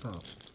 top.